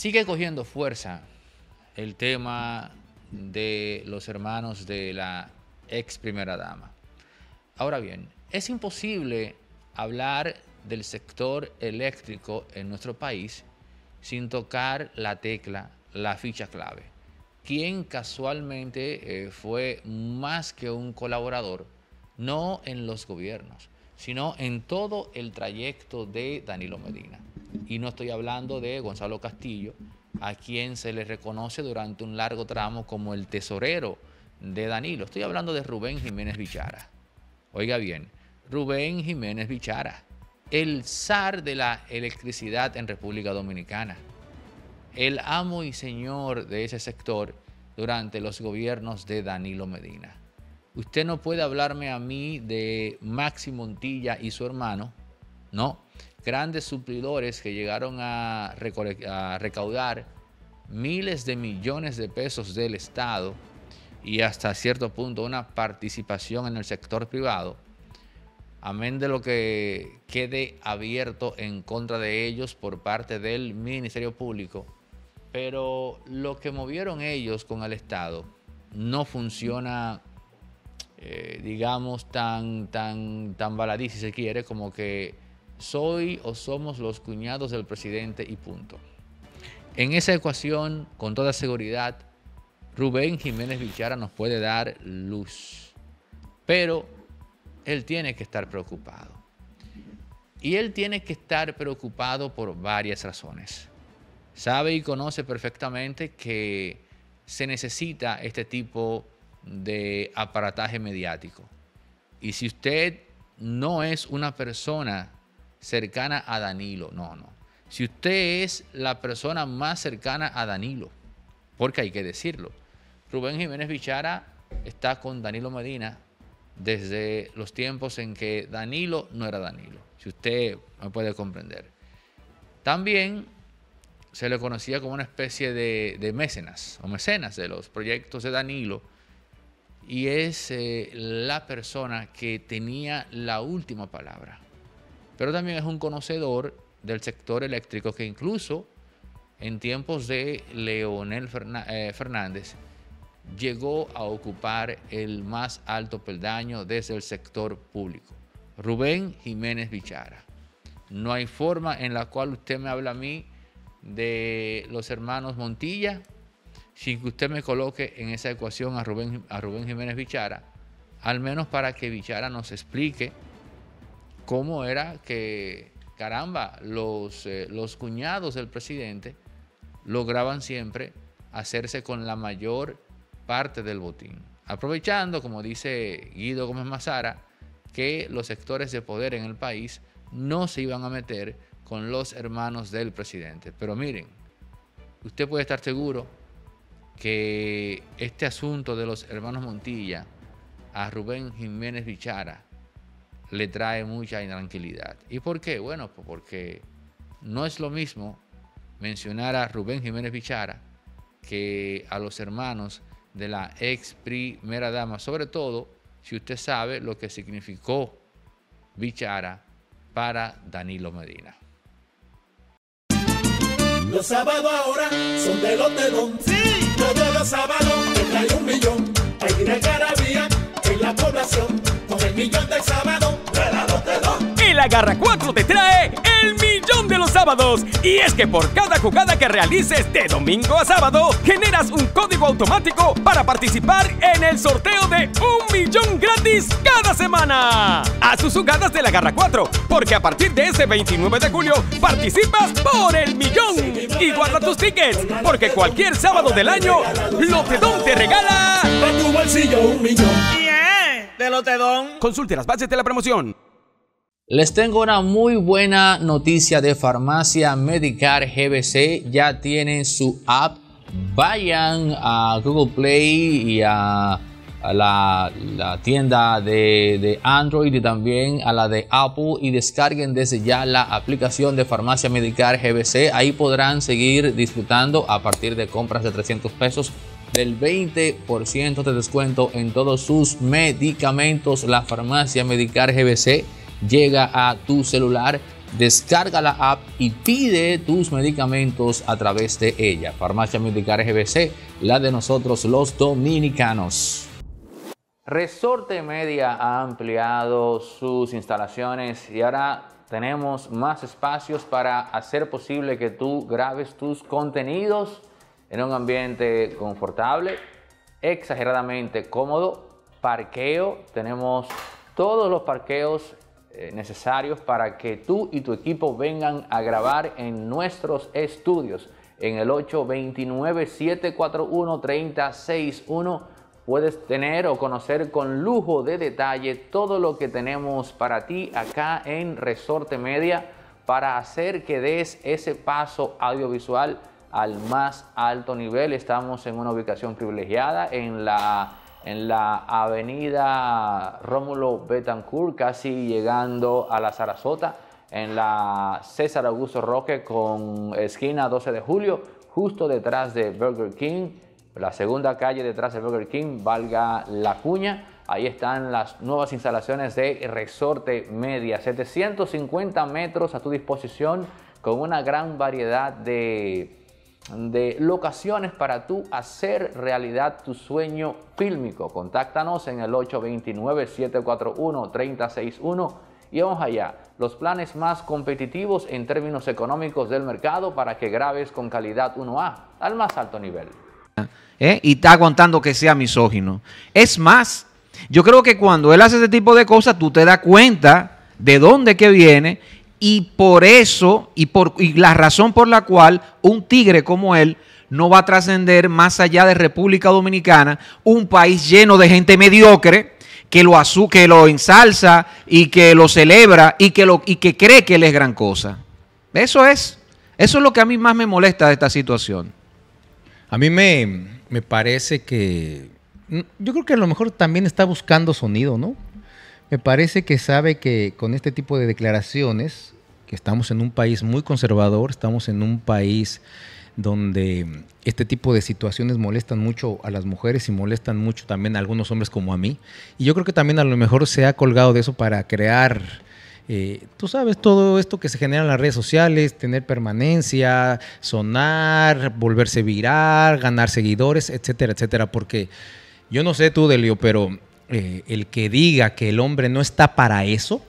Sigue cogiendo fuerza el tema de los hermanos de la ex primera dama. Ahora bien, es imposible hablar del sector eléctrico en nuestro país sin tocar la tecla, la ficha clave. Quien casualmente eh, fue más que un colaborador, no en los gobiernos, sino en todo el trayecto de Danilo Medina. Y no estoy hablando de Gonzalo Castillo, a quien se le reconoce durante un largo tramo como el tesorero de Danilo. Estoy hablando de Rubén Jiménez Bichara. Oiga bien, Rubén Jiménez Bichara, el zar de la electricidad en República Dominicana, el amo y señor de ese sector durante los gobiernos de Danilo Medina. Usted no puede hablarme a mí de Maxi Montilla y su hermano, no, grandes suplidores que llegaron a, recaudar miles de millones de pesos del Estado y hasta cierto punto una participación en el sector privado, amén de lo que quede abierto en contra de ellos por parte del Ministerio Público, pero lo que movieron ellos con el Estado no funciona, eh, digamos, tan, tan, tan baladí, si se quiere, como que soy o somos los cuñados del presidente y punto. En esa ecuación, con toda seguridad, Rubén Jiménez Vichara nos puede dar luz, pero él tiene que estar preocupado. Y él tiene que estar preocupado por varias razones. Sabe y conoce perfectamente que se necesita este tipo de aparataje mediático. Y si usted no es una persona cercana a Danilo. No, no. Si usted es la persona más cercana a Danilo, porque hay que decirlo, Rubén Jiménez Bichara está con Danilo Medina desde los tiempos en que Danilo no era Danilo, si usted me puede comprender. También se le conocía como una especie de, mecenas o mecenas de los proyectos de Danilo y es eh, la persona que tenía la última palabra pero también es un conocedor del sector eléctrico que incluso en tiempos de Leonel eh, Fernández llegó a ocupar el más alto peldaño desde el sector público. Rubén Jiménez Bichara. No hay forma en la cual usted me habla a mí de los hermanos Montilla sin que usted me coloque en esa ecuación a Rubén, a Rubén Jiménez Bichara, al menos para que Bichara nos explique cómo era que, caramba, los, eh, los cuñados del presidente lograban siempre hacerse con la mayor parte del botín. Aprovechando, como dice Guido Gómez Mazara, que los sectores de poder en el país no se iban a meter con los hermanos del presidente. Pero miren, usted puede estar seguro que este asunto de los hermanos Montilla a Rubén Jiménez Bichara le trae mucha intranquilidad. ¿Y por qué? Bueno, pues porque no es lo mismo mencionar a Rubén Jiménez Bichara que a los hermanos de la ex primera dama, sobre todo si usted sabe lo que significó Bichara para Danilo Medina. Los sábados ahora son de los Sí. Todos los sábados un millón. Hay en la población con el millón del sábado y la Garra 4 te trae el millón de los sábados. Y es que por cada jugada que realices de domingo a sábado, generas un código automático para participar en el sorteo de un millón gratis cada semana. Haz tus jugadas de la Garra 4, porque a partir de este 29 de julio participas por el millón. Y guarda tus tickets, porque cualquier sábado del año, Lotedón te regala. tu bolsillo un millón. De Lotedón. Consulte las bases de la promoción. Les tengo una muy buena noticia de Farmacia Medicar GBC. Ya tienen su app. Vayan a Google Play y a, la, tienda de, de, Android y también a la de Apple y descarguen desde ya la aplicación de Farmacia Medicar GBC. Ahí podrán seguir disfrutando a partir de compras de 300 pesos del 20% de descuento en todos sus medicamentos. La Farmacia Medicar GBC llega a tu celular Descarga la app y pide tus medicamentos a través de ella. Farmacia Medicar GBC, la de nosotros los dominicanos. Resorte Media ha ampliado sus instalaciones y ahora tenemos más espacios para hacer posible que tú grabes tus contenidos en un ambiente confortable, exageradamente cómodo, parqueo, tenemos todos los parqueos eh, necesarios para que tú y tu equipo vengan a grabar en nuestros estudios. En el 829-741-3061 puedes tener o conocer con lujo de detalle todo lo que tenemos para ti acá en Resorte Media para hacer que des ese paso audiovisual al más alto nivel. Estamos en una ubicación privilegiada en la en la avenida Rómulo Betancourt, casi llegando a la Sarasota, en la César Augusto Roque con esquina 12 de julio, justo detrás de Burger King, la segunda calle detrás de Burger King, valga la cuña. Ahí están las nuevas instalaciones de Resorte Media, 750 metros a tu disposición con una gran variedad de de locaciones para tú hacer realidad tu sueño fílmico. Contáctanos en el 829-741-3061 y vamos allá. Los planes más competitivos en términos económicos del mercado para que grabes con calidad 1A al más alto nivel. ¿Eh? Y está aguantando que sea misógino. Es más, yo creo que cuando él hace ese tipo de cosas, tú te das cuenta de dónde que viene y por eso, y, por, la razón por la cual un tigre como él no va a trascender más allá de República Dominicana, un país lleno de gente mediocre que lo, que lo ensalza y que lo celebra y que, lo, y que cree que él es gran cosa. Eso es. Eso es lo que a mí más me molesta de esta situación. A mí me, me parece que... Yo creo que a lo mejor también está buscando sonido, ¿no? Me parece que sabe que con este tipo de declaraciones, que estamos en un país muy conservador, estamos en un país donde este tipo de situaciones molestan mucho a las mujeres y molestan mucho también a algunos hombres como a mí. Y yo creo que también a lo mejor se ha colgado de eso para crear, eh, tú sabes, todo esto que se genera en las redes sociales, tener permanencia, sonar, volverse viral, ganar seguidores, etcétera, etcétera. Porque yo no sé tú, Delio, pero eh, el que diga que el hombre no está para eso,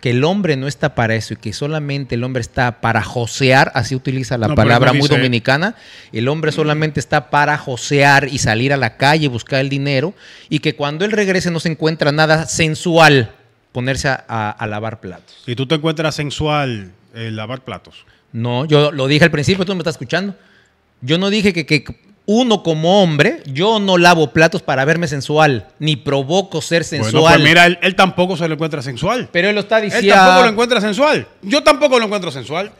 que el hombre no está para eso y que solamente el hombre está para josear, así utiliza la palabra muy dominicana, el hombre solamente está para josear y salir a la calle, buscar el dinero, y que cuando él regrese no se encuentra nada sensual ponerse a, lavar platos. ¿Y tú te encuentras sensual el lavar platos? No, yo lo dije al principio, tú me estás escuchando. Yo no dije que, que uno como hombre, yo no lavo platos para verme sensual, ni provoco ser sensual. Bueno, pues mira, él, tampoco se lo encuentra sensual. Pero él lo está diciendo. Él tampoco lo encuentra sensual. Yo tampoco lo encuentro sensual.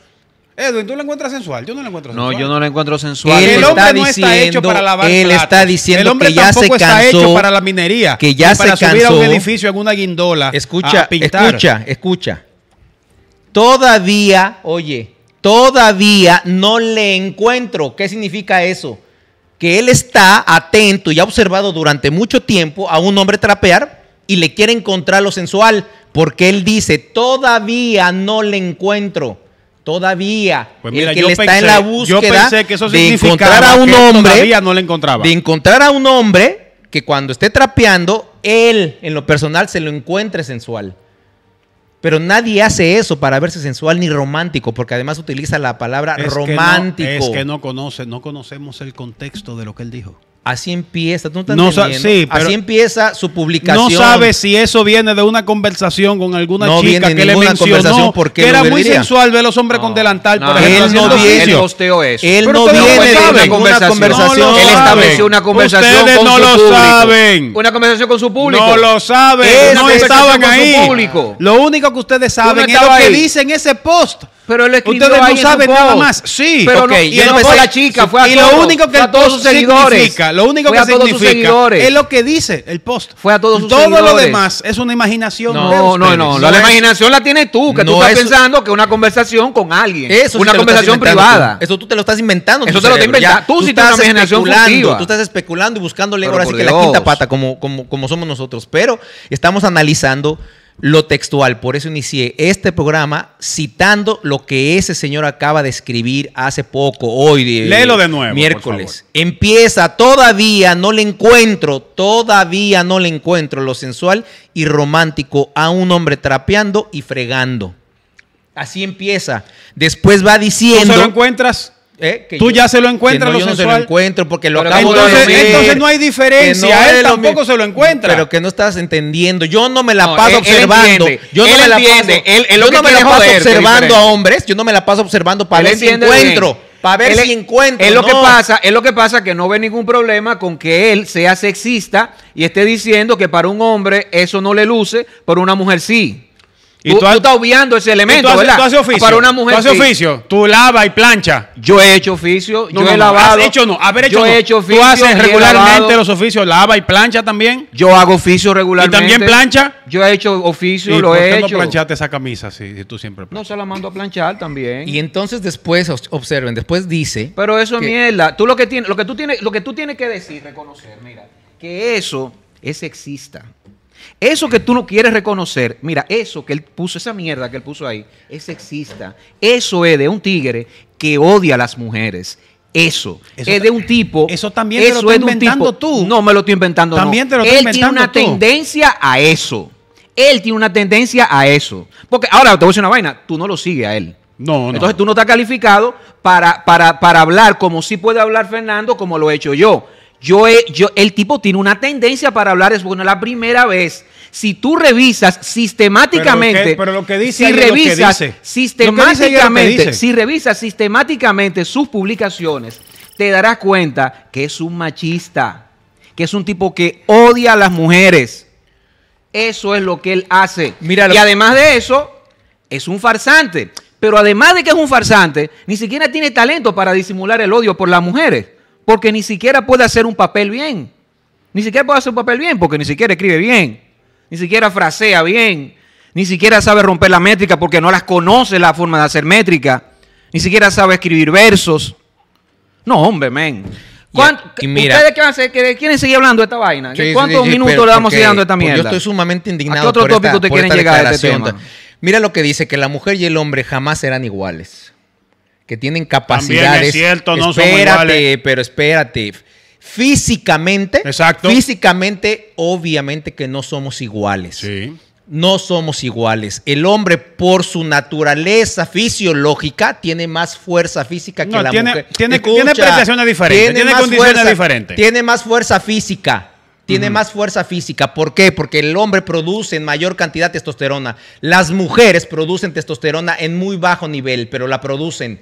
Edwin, ¿tú lo encuentras sensual? Yo no lo encuentro sensual. No, yo no lo encuentro sensual. El hombre no está hecho para lavar Él está diciendo el hombre que ya se cansó. está hecho para la minería. Que ya para se subir a un edificio en una guindola. Escucha, escucha, escucha. Todavía, oye, todavía no le encuentro. ¿Qué significa eso? Que él está atento y ha observado durante mucho tiempo a un hombre trapear y le quiere encontrar lo sensual, porque él dice, todavía no le encuentro. Todavía. Pues el que le está en la búsqueda que eso de encontrar a un hombre. Todavía no le encontraba. De encontrar a un hombre que cuando esté trapeando, él en lo personal se lo encuentre sensual. Pero nadie hace eso para verse sensual ni romántico, porque además utiliza la palabra romántico. es que no conoce, no conocemos el contexto de lo que él dijo. Así empieza, ¿tú no, Así empieza su publicación. No sabe si eso viene de una conversación con alguna chica que le mencionó porque que era muy sensual ver a los hombres con delantal, por ejemplo. Él no viene, él posteó eso. Él no viene de una conversación. él estableció una conversación Ustedes con no su lo público. saben. Una conversación con su público. No lo saben. no estaban ahí. Lo único que ustedes saben es lo que dice en ese post. Pero él escribió Ustedes ahí no saben nada más. Sí. Pero no, y no fue a la chica, fue a y lo único que fue a todos sus seguidores. Lo único que significa es lo que dice el post. Fue a todos sus Todo seguidores. lo demás es una imaginación no, de No, no, no. La imaginación la tienes tú, que no tú estás es- pensando que una conversación con alguien. Eso una conversación estás privada. tú. Eso tú te lo estás inventando. en Eso te lo estás inventando. Ya, Tú sí tienes una imaginación especulando. Tú estás especulando y buscándole Pero ahora sí que la quinta pata como, como, como somos nosotros. Pero estamos analizando lo textual. Por eso inicié este programa citando lo que ese señor acaba de escribir hace poco, hoy. Léelo de nuevo. Miércoles. Empieza, todavía no le encuentro, todavía no le encuentro lo sensual y romántico a un hombre trapeando y fregando. Así empieza. Después va diciendo. ¿Tú se lo encuentras? ¿Eh? tú ya se lo encuentras no, yo no se lo encuentro porque lo acabo entonces, de Entonces no hay diferencia. él tampoco se lo encuentra. Pero que no estás entendiendo. Yo no me la paso observando. yo no me la paso, él, yo no me la paso observando a hombres. Yo no me la paso observando para ver si encuentro. Para ver si encuentro. Es lo que pasa, es lo que pasa que no ve ningún problema con que él sea sexista y esté diciendo que para un hombre eso no le luce, pero una mujer sí. Y tú, estás obviando ese elemento, tú ¿verdad? Tú haces oficio. Para una mujer. Tú haces oficio. Tú lavas y plancha. Yo he hecho oficio. yo he lavado. ¿Has hecho no? Haber hecho yo he hecho oficio. ¿Tú haces regularmente los oficios? ¿Lava y plancha también? Yo hago oficio regularmente. ¿Y también plancha? Yo he hecho oficio, lo he hecho. ¿Por qué no planchaste esa camisa si, tú siempre planchas? No, se la mando a planchar también. Y entonces después, observen, después dice. Pero eso es mierda. Tú lo que, tienes, lo, que tú tienes, lo que tú tienes que decir, reconocer, mira, que eso es sexista. Eso que tú no quieres reconocer, mira, eso que él puso, esa mierda que él puso ahí, es sexista. Eso es de un tigre que odia a las mujeres. Eso, es de un tipo. Eso también te lo estás inventando tú. No me lo estoy inventando. También te lo estoy inventando Él tiene una tendencia a eso. Él tiene una tendencia a eso. Porque ahora te voy a decir una vaina, tú no lo sigues a él. No, no. Entonces tú no estás calificado para, para, para hablar como si puede hablar Fernando, como lo he hecho yo. Yo, yo, el tipo tiene una tendencia para hablar, es bueno, la primera vez. Si tú revisas sistemáticamente, pero lo que, dice si revisas sistemáticamente, si revisas sistemáticamente sus publicaciones, te darás cuenta que es un machista, que es un tipo que odia a las mujeres. Eso es lo que él hace. y además de eso, es un farsante. Pero además de que es un farsante, ni siquiera tiene talento para disimular el odio por las mujeres porque ni siquiera puede hacer un papel bien. Ni siquiera puede hacer un papel bien porque ni siquiera escribe bien. Ni siquiera frasea bien. Ni siquiera sabe romper la métrica porque no las conoce la forma de hacer métrica. Ni siquiera sabe escribir versos. No, hombre, men. Y, mira, ¿Ustedes qué van a hacer? ¿Quieren seguir hablando de esta vaina? ¿Cuántos minutos le vamos a ir dando a esta mierda? Yo estoy sumamente indignado ¿A qué otro tópico te quieren llegar a este tema? Mira lo que dice, que la mujer y el hombre jamás serán iguales que tienen capacidades. es cierto, no espérate, pero espérate. Físicamente, Exacto. físicamente, obviamente que no somos iguales. Sí. No somos iguales. El hombre, por su naturaleza fisiológica, tiene más fuerza física que la tiene, mujer. Tiene, tiene prestaciones diferentes, tiene, condiciones diferentes. Tiene más fuerza física. Tiene más fuerza física. ¿Por qué? Porque el hombre produce en mayor cantidad de testosterona. Las mujeres producen testosterona en muy bajo nivel, pero la producen.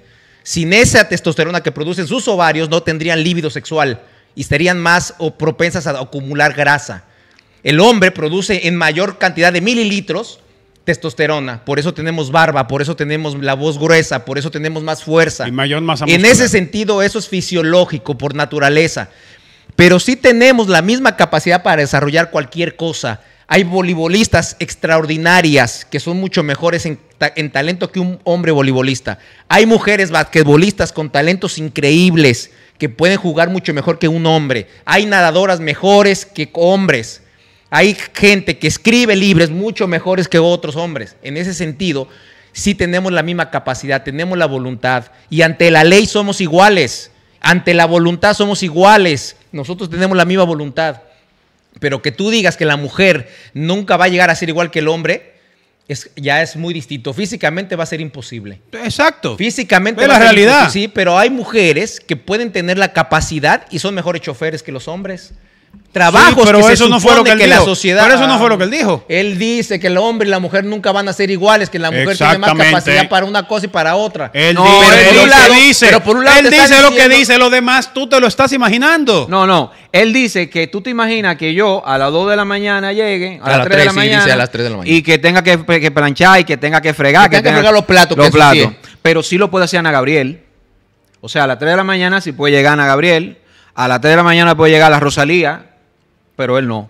Sin esa testosterona que producen sus ovarios, no tendrían líbido sexual y estarían más o propensas a acumular grasa. El hombre produce en mayor cantidad de mililitros testosterona, por eso tenemos barba, por eso tenemos la voz gruesa, por eso tenemos más fuerza. Y mayor masa En ese sentido, eso es fisiológico por naturaleza. Pero sí tenemos la misma capacidad para desarrollar cualquier cosa. Hay voleibolistas extraordinarias que son mucho mejores en, talento que un hombre voleibolista. Hay mujeres basquetbolistas con talentos increíbles que pueden jugar mucho mejor que un hombre. Hay nadadoras mejores que hombres. Hay gente que escribe libros mucho mejores que otros hombres. En ese sentido, sí tenemos la misma capacidad, tenemos la voluntad y ante la ley somos iguales. Ante la voluntad somos iguales. Nosotros tenemos la misma voluntad. Pero que tú digas que la mujer nunca va a llegar a ser igual que el hombre, es, ya es muy distinto. Físicamente va a ser imposible. Exacto. Físicamente es la realidad. sí, pero hay mujeres que pueden tener la capacidad y son mejores choferes que los hombres trabajos pero que eso no fue lo que, la sociedad. Pero eso no fue lo que él dijo. Él dice que el hombre y la mujer nunca van a ser iguales, que la mujer tiene más capacidad para una cosa y para otra. Él no, dice, pero por un lado él dice lo que dice, lo demás tú te lo estás imaginando. No, no. Él dice que tú te imaginas que yo a las 2 de la mañana llegue, a, las 3, de la mañana, a las 3 de la mañana. y que tenga que, planchar y que tenga que fregar. Que, tenga que fregar los platos. Los platos. Pero sí lo puede hacer Ana Gabriel. O sea, a las 3 de la mañana sí puede llegar Ana Gabriel. A las 3 de la mañana puede llegar la Rosalía pero él no.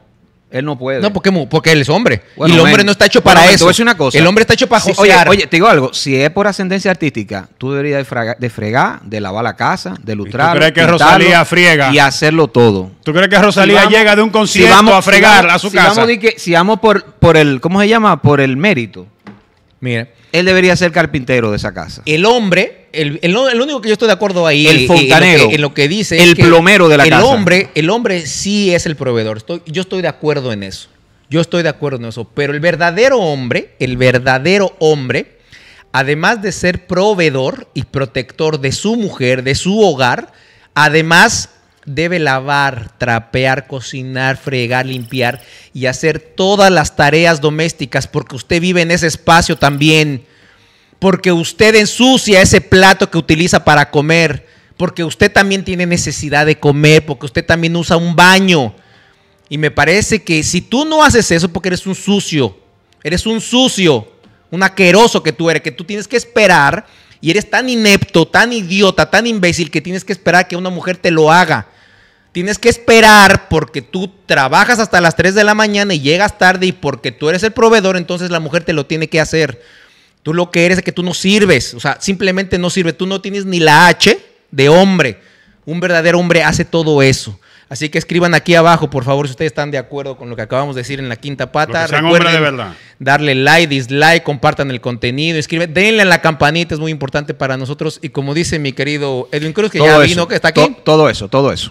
Él no puede. No, porque, porque él es hombre. y el hombre no está hecho para eso. una cosa. El hombre está hecho para josear. Oye, te digo algo. Si es por ascendencia artística, tú deberías de, fregar, de lavar la casa, de lustrar. ¿Tú crees que Rosalía friega? Y hacerlo todo. ¿Tú crees que Rosalía llega de un concierto a fregar a su casa? Vamos que, si vamos por, por el, ¿cómo se llama? Por el mérito. Mira. Él debería ser carpintero de esa casa. El hombre, el, el, único que yo estoy de acuerdo ahí. El fontanero. En lo que, dice. El plomero de la casa. Hombre, el hombre sí es el proveedor. Estoy, yo estoy de acuerdo en eso. Yo estoy de acuerdo en eso. Pero el verdadero hombre, el verdadero hombre, además de ser proveedor y protector de su mujer, de su hogar, además debe lavar, trapear, cocinar, fregar, limpiar y hacer todas las tareas domésticas porque usted vive en ese espacio también, porque usted ensucia ese plato que utiliza para comer, porque usted también tiene necesidad de comer, porque usted también usa un baño. Y me parece que si tú no haces eso porque eres un sucio, eres un sucio, un aqueroso que tú eres, que tú tienes que esperar y eres tan inepto, tan idiota, tan imbécil que tienes que esperar que una mujer te lo haga. Tienes que esperar porque tú trabajas hasta las 3 de la mañana y llegas tarde y porque tú eres el proveedor, entonces la mujer te lo tiene que hacer. Tú lo que eres es que tú no sirves, o sea, simplemente no sirves. Tú no tienes ni la H de hombre. Un verdadero hombre hace todo eso. Así que escriban aquí abajo, por favor, si ustedes están de acuerdo con lo que acabamos de decir en la quinta pata. Recuerden de verdad. darle like, dislike, compartan el contenido, escriben, denle a la campanita, es muy importante para nosotros. Y como dice mi querido Edwin Cruz, que ya vino, que está aquí. todo eso, todo eso.